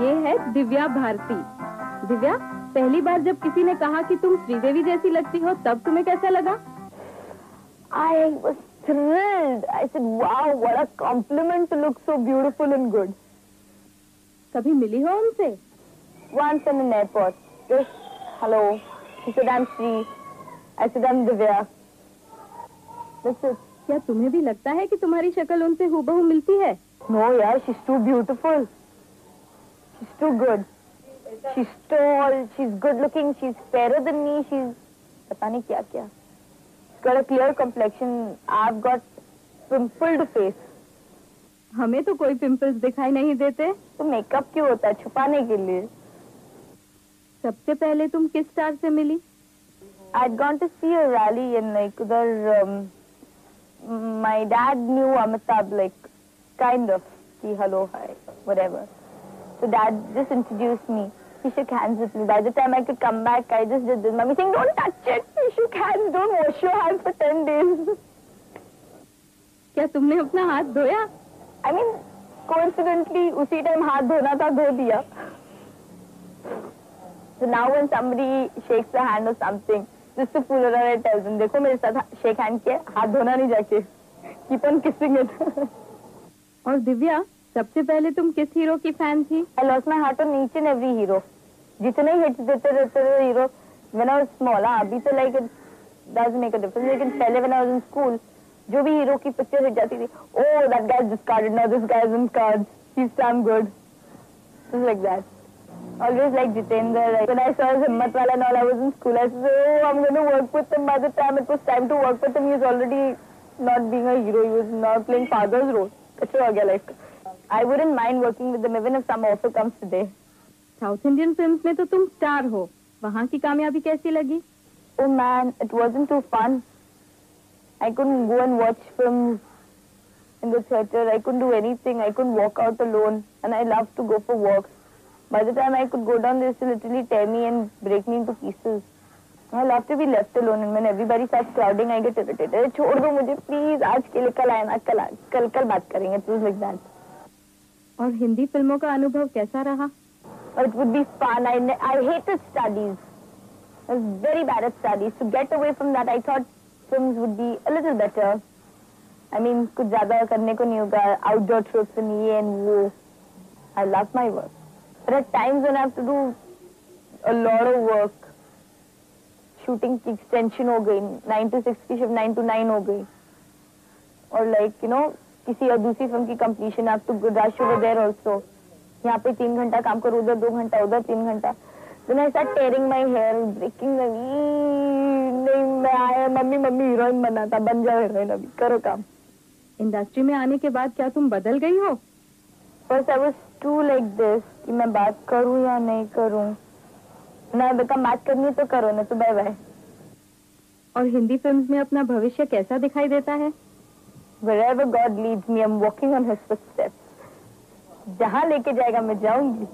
ये है दिव्या भारती दिव्या पहली बार जब किसी ने कहा कि तुम श्रीदेवी जैसी लगती हो तब तुम्हें कैसा लगा I was thrilled. I said, wow, what a compliment to look so beautiful and good. कभी मिली हो उनसे Once in an airport, just, hello. He said, I'm Sri. I said, I'm Divya. That's it. क्या तुम्हें भी लगता है कि तुम्हारी शक्ल उनसे हूबहू मिलती है No, yeah, she's too beautiful. She's too good. She's tall, she's good looking, she's fairer than me, she's... पता नहीं क्या क्या. She's got a clear complexion. I've got pimpled face. हमें तो कोई पिंपल्स दिखाई नहीं देते तो मेकअप क्यों होता है छुपाने के लिए सबसे पहले तुम किस स्टार से मिली I'd gone to see a rally and like there, um, my dad knew Amitabh like kind of, ki hello, hi, whatever. So dad just introduced me. He shook hands with me. By the time I could come back, I just did this. Mommy saying, don't touch it. He shook hands. Don't wash your hands for 10 days. क्या तुमने अपना हाथ धोया I mean, coincidentally, उसी time हाथ धोना था धो दिया. So now when somebody shakes the hand or something, just to fool around, I tell them, देखो मेरे साथ shake hand किया, हाथ धोना नहीं जाके. Keep on kissing it. और दिव्या सबसे पहले तुम किस हीरो की फ़ैन थी I lost my heart on each and every hero. जितने hits देते रहते थे hero, when I was small, हाँ, अभी तो like it doesn't make a difference. लेकिन पहले when I was in school, जो भी हीरो की पिक्चर हिट जाती थी, oh that guy's discarded now, this guy's in cards, he's damn good. Just like that. Always like Jitendra. Like, when I saw his Himmat Wala and all, I was in school. I said, oh, I'm going to work with him. By the time it was time to work with him, he was already not being a hero. He was now playing father's role. अच्छा हो गया life का. I wouldn't mind working with them even if some offer comes today. South Indian films में तो तुम star हो वहाँ की कामयाबी कैसी लगी Oh man, it wasn't too fun. I couldn't go and watch films in the theater. I couldn't do anything. I couldn't walk out alone. And I loved to go for walks. By the time I could go down, they used to literally tear me and break me into pieces. I love to be left alone. And when everybody starts crowding, I get irritated. छोड़ दो मुझे please आज के लिए कल आए ना कल कल कल बात करेंगे इट वाज लाइक दैट और हिंदी फ़िल्मों का अनुभव कैसा रहा? It would be fun I I hated studies very bad at studies to get away from that I thought films would be a little better I mean कुछ ज़्यादा करने को नहीं होगा. आउटडोर ट्रिप्स इन ये एंड वो. I love my work but at times when I have to do a lot of work shooting की extension हो गई. नाइन टू सिक्स की शिफ्ट नाइन टू नाइन हो गई. और लाइक यू नो किसी और दूसरी फ़िल्म की completion, I have to rush over there यहाँ पे तीन घंटा काम करो उधर दो घंटा उधर तीन घंटा। then I start tearing my hair, breaking नहीं मैं आया मम्मी मम्मी हीरोइन बना था बन जाओ हीरोइन अभी करो काम। इंडस्ट्री में आने के बाद क्या तुम बदल गई हो? First I was too like this कि मैं बात करूँ या नहीं करूँ। ना बेटा बात करनी है तो करो ना तो बाय बाय और हिंदी फिल्म्स में अपना भविष्य कैसा दिखाई देता है? Wherever God leads me I'm walking on his footsteps जहाँ लेके जाएगा मैं जाऊँगी